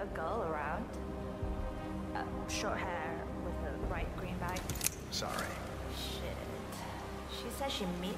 a girl around? Uh, short hair with a bright green bag? Sorry. Shit. She says she meet.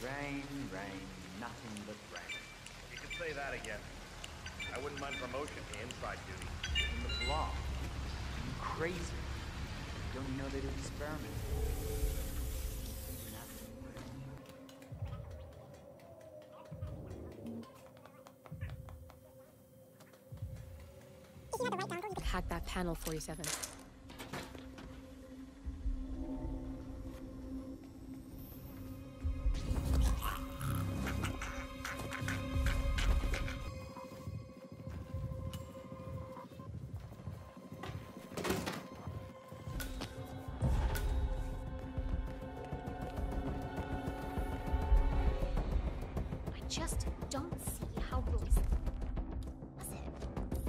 Rain, rain, nothing but rain. You could say that again. I wouldn't mind promotion to inside duty. In the block. You crazy. Don't you know they do experiments? Nothing Hack that panel 47. Just don't see how Royce. Listen,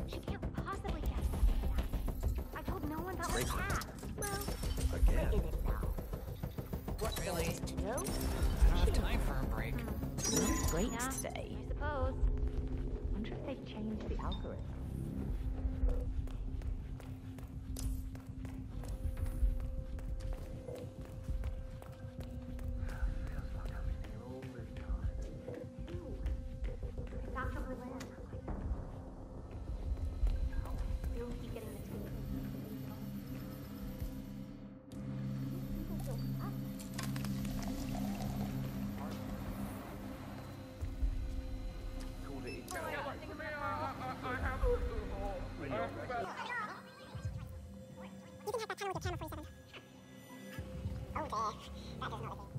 she can't possibly guess that. I told no one that was Pat. Well, Again. look at it now. What really? No? I don't have time for a break. Hmm. Breaks Yeah, today. I suppose. Wonder if they've changed the algorithm. Dear. That does not look it.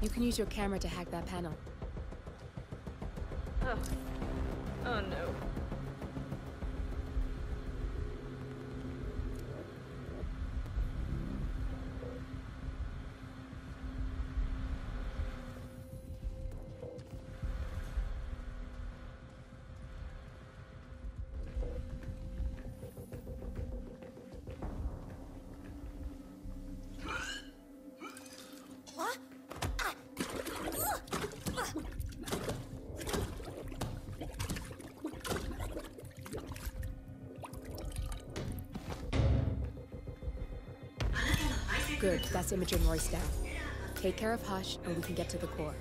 You can use your camera to hack that panel. Oh. Oh no. Good, that's Imogen Royce down. Take care of Hush, and we can get to the core.